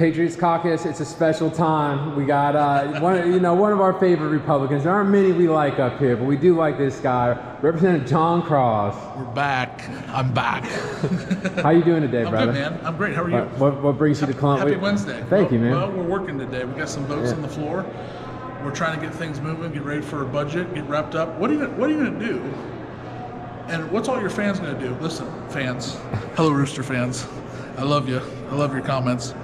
Patriots Caucus. It's a special time. We got uh, one, you know, one of our favorite Republicans. There aren't many we like up here, but we do like this guy, Representative Jon Cross. We're back. I'm back. How you doing today, I'm brother? good, man. I'm great. How are you? What, what, what brings you to Columbus? Happy Wednesday. Thank well, you, man. Well, we're working today. We got some votes Yeah. on the floor. We're trying to get things moving, get ready for a budget, get wrapped up. What are you What are you gonna do? And what's all your fans gonna do? Listen, fans. Hello, Rooster fans. I love you. I love your comments.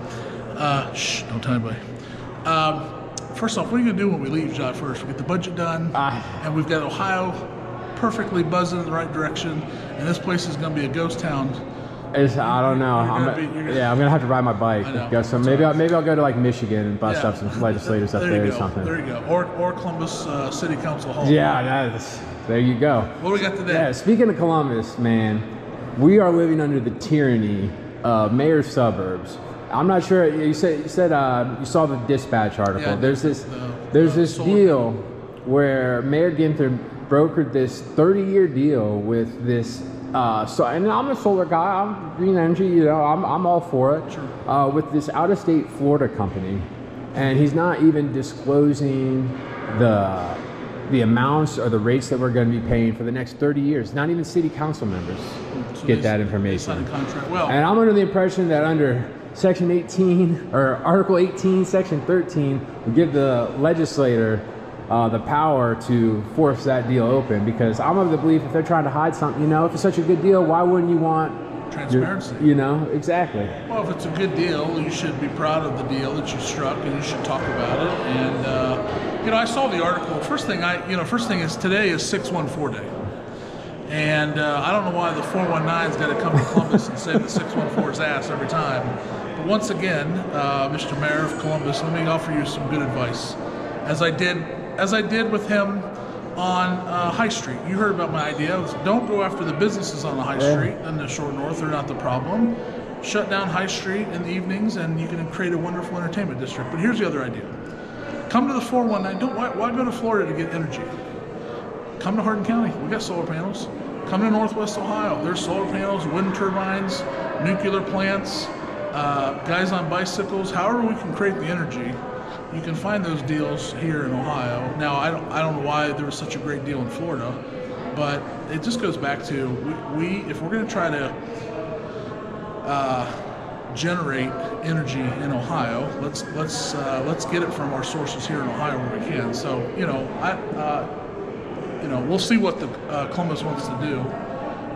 Uh, shh, don't tell anybody. Um, first off, what are you gonna do when we leave July 1st? We get the budget done, Ah. and we've got Ohio perfectly buzzing in the right direction, and this place is gonna be a ghost town. It's, I don't know. I'm, gonna be- yeah, I'm gonna have to ride my bike. Go some, maybe I'll, maybe I'll go to like Michigan and bust Yeah. up some legislators up there there or something. There you go. Or, or Columbus uh, City Council Hall. Yeah, that's there you go. What we got today? Yeah, speaking of Columbus, man, we are living under the tyranny of mayor suburbs. I'm not sure. You said you said uh, you saw the dispatch article. Yeah, there's this the- there's the this deal where Mayor Ginther brokered this 30-year deal with this. Uh, so, and I'm a solar guy. I'm green energy. You know, I'm I'm all for it. Sure. Uh, with this out-of-state Florida company, and he's not even disclosing the the amounts or the rates that we're going to be paying for the next 30 years. Not even city council members So get they- that information. signed a contract. Well, And I'm under the impression that under Section 18 or Article 18, Section 13 would give the legislator uh, the power to force that deal open. Because I'm of the belief if they're trying to hide something, you know, if it's such a good deal, why wouldn't you want your- transparency. you know, exactly. Well, if it's a good deal, you should be proud of the deal that you struck, and you should talk about it. And uh, you know, I saw the article. First thing I, you know, first thing is today is six one four day, and uh, I don't know why the four one nine's got to come to Columbus and save the 614's ass every time. But once again, uh, Mr. Mayor of Columbus, let me offer you some good advice, as I did, as I did with him on uh, High Street. You heard about my idea. Don't go after the businesses on the High Yeah. Street and the Short North. They're not the problem shut down High Street in the evenings, and you can create a wonderful entertainment district. But here's the other idea: come to the 419. Don't why, why go to Florida to get energy? Come to Hardin County. We got solar panels. Come to Northwest Ohio. There's solar panels, wind turbines, nuclear plants, uh, guys on bicycles. However, we can create the energy. You can find those deals here in Ohio. Now, I don't, I don't know why there was such a great deal in Florida, but it just goes back to we, we if we're going to try to uh, generate energy in Ohio. Let's let's uh, let's get it from our sources here in Ohio where we can. So you know, I uh, you know we'll see what the uh, Columbus wants to do,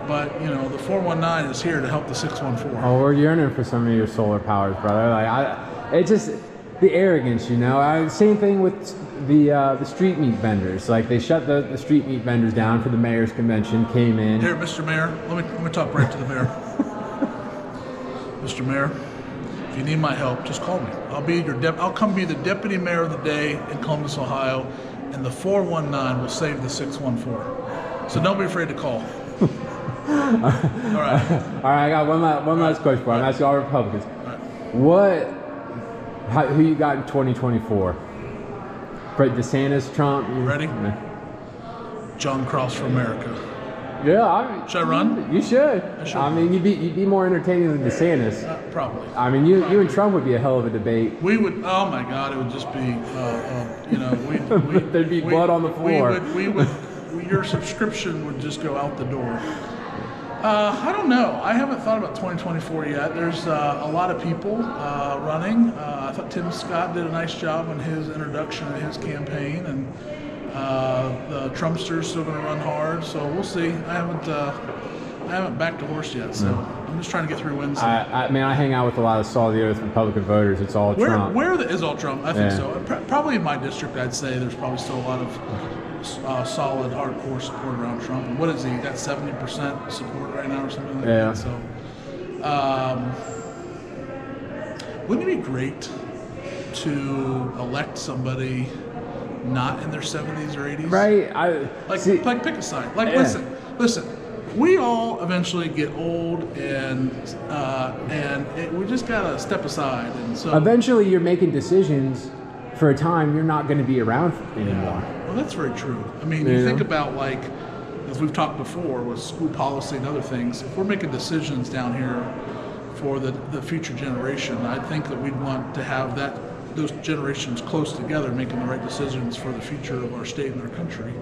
but you know the 419 is here to help the 614. Oh, we're yearning for some of your solar powers, brother. Like I, it just the arrogance, you know. I, same thing with the uh, the street meat vendors. Like they shut the, the street meat vendors down for the mayor's convention. Came in. Here, Mr. Mayor, let me let me talk right to the mayor. Mr. Mayor, if you need my help, just call me. I'll be your dep- I'll come be the deputy mayor of the day in Columbus, Ohio, and the 419 will save the 614. So don't be afraid to call. all right. All right, I got one last, one last question for you. I'm asking all Republicans. What, how, who you got in 2024? Fred DeSantis, Trump? You, Ready? Jon Cross for America. Yeah, I, Should I run? you should. should. I mean, you'd be you'd be more entertaining than DeSantis. Uh, probably. I mean, you you and Trump would be a hell of a debate. We would. Oh my God! It would just be. Uh, uh, you know, we. we There'd be we- blood on the floor. We would. We would your subscription would just go out the door. Uh, I don't know. I haven't thought about 2024 yet. There's uh, a lot of people uh, running. Uh, I thought Tim Scott did a nice job in his introduction of his campaign, and uh, the Trumpsters still going to run hard. So we'll see. I haven't. Uh, I haven't backed a horse yet, so I'm just trying to get through Wednesday. I, I mean, I hang out with a lot of solid the earth Republican voters. It's all Where, Trump. where the, is all Trump? I think Yeah. so. Pr- Probably in my district, I'd say there's probably still a lot of uh, solid, hardcore support around Trump. And what is he? Got 70% support right now, or something like Yeah. that. So, um, wouldn't it be great to elect somebody not in their 70s or 80s? right? I Like, see, like pick a side. Like, Yeah. listen, listen. We all eventually get old, and uh, and it, we just gotta step aside. And so, eventually you're making decisions for a time you're not going to be around anymore. Well, that's very true. I mean, You you think about like, as we've talked before with school policy and other things. If we're making decisions down here for the, the future generation. I think that we'd want to have that those generations close together, making the right decisions for the future of our state and our country.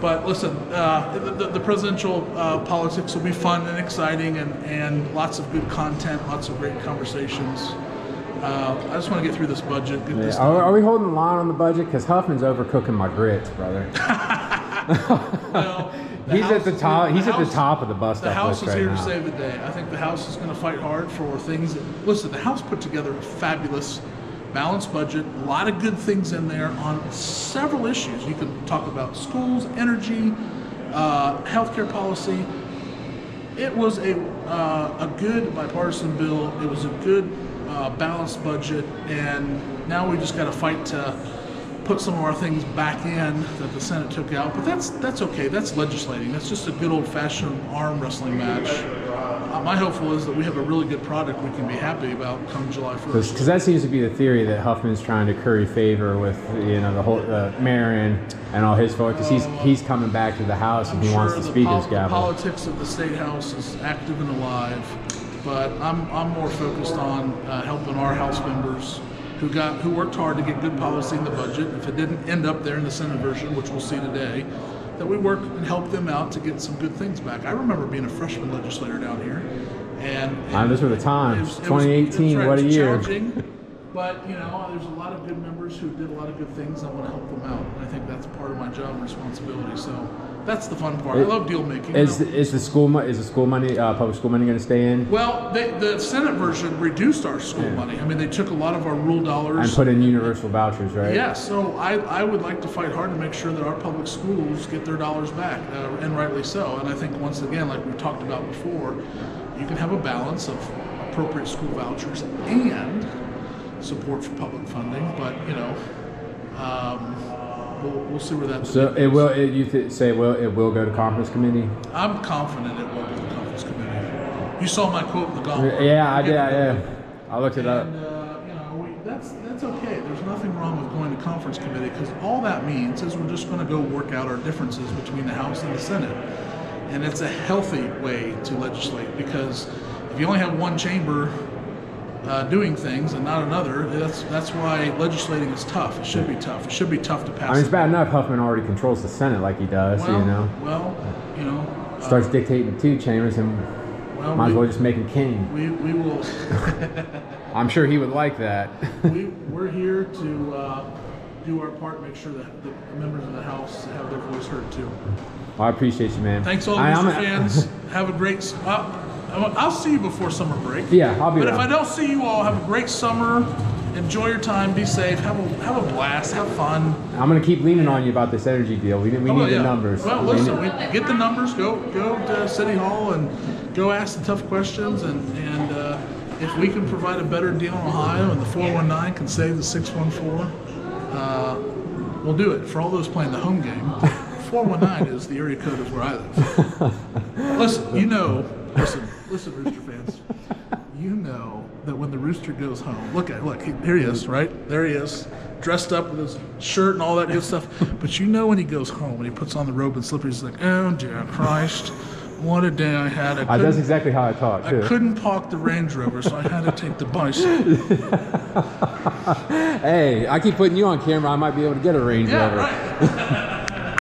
But listen, uh, the, the, the presidential uh, politics will be fun and exciting, and, and lots of good content, lots of great conversations. Uh, I just want to get through this budget. Get this Are, are we holding the line on the budget? Because Huffman's overcooking my grits, brother. The he's at the top. here- He's at the top of the bust The House is right here now. to save the day. I think the House is going to fight hard for things that. Listen, the House put together a fabulous, balanced budget. A lot of good things in there on several issues. You can talk about schools, energy, uh, healthcare policy. It was a uh, a good bipartisan bill. It was a good uh, balanced budget, and now we just got to fight to put some of our things back in that the Senate took out. But that's that's okay. That's legislating. That's just a good old fashioned arm wrestling match. Uh, my hopeful is that we have a really good product we can be happy about come July 1st. Because that seems to be the theory that Huffman's trying to curry favor with, you know, the whole uh, Merrin and all his folks. 'cause he's he's coming back to the House and he wants to the, speak pol- his the politics of the state house is active and alive, but I'm, I'm more focused on uh, helping our House members who got who worked hard to get good policy in the budget. If it didn't end up there in the Senate version, which we'll see today, that we work and help them out to get some good things back. I remember being a freshman legislator down here, and, Ah, those were the times. was- it was- 2018, right, what a year. But you know, there's a lot of good members who did a lot of good things. I want to help them out, and I think that's part of my job and responsibility. So that's the fun part. I love deal making. Is know? is the school is the school money uh, public school money going to stay in Well, they, the Senate version reduced our school money. I mean, they took a lot of our rural dollars. and put in universal vouchers, right? Yeah, so I, I would like to fight hard to make sure that our public schools get their dollars back, uh, and rightly so. And I think once again, like we've talked about before, you can have a balance of appropriate school vouchers and support for public funding. But you know, um, we'll, we'll see where that. So it goes. will. It, you th- say well, it will go to conference committee. I'm confident it will go to conference committee. You saw my quote in the gauntlet. Yeah, I did. We'll get it. Yeah, I looked it up. Uh, you know, we, that's that's okay. There's nothing wrong with going to conference committee because all that means is we're just going to go work out our differences between the House and the Senate, and it's a healthy way to legislate because if you only have one chamber uh, doing things and not another, that's that's why legislating is tough. It should be tough. It should be tough to pass. I mean, it's bad enough Huffman already controls the Senate like he does. Well, you know, well, you know, uh, starts dictating two chambers and well, might as well just make him king. we, we will. I'm sure he would like that. we, we're here to uh, do our part, make sure that the members of the House have their voice heard too. well, I appreciate you, man. Thanks all the I- a- fans. Have a great. Uh, I'll see you before summer break. Yeah, I'll be But if. I don't see you all, have a great summer. Enjoy your time. Be safe. Have a have a blast. Have fun. I'm gonna keep leaning on you about this energy deal. We, we Oh, need yeah. the numbers. Well, We listen, we, get the numbers. Go go to City Hall and go ask the tough questions. And and uh, if we can provide a better deal in Ohio and the 419 can save the 614, uh, we'll do it. For all those playing the home game, 419 is the area code of where I live. listen, you know, listen, listen, Rooster fans. You know that when the rooster goes home, look at look, here he is, right? There he is, dressed up with his shirt and all that good stuff. But you know when he goes home and he puts on the robe and slippers, he's like, "Oh dear Christ, what a day I had! I Uh, that's exactly how I talk I too. couldn't park the Range Rover, so I had to take the bicycle." Hey, I keep putting you on camera. I might be able to get a Range yeah, Rover. right.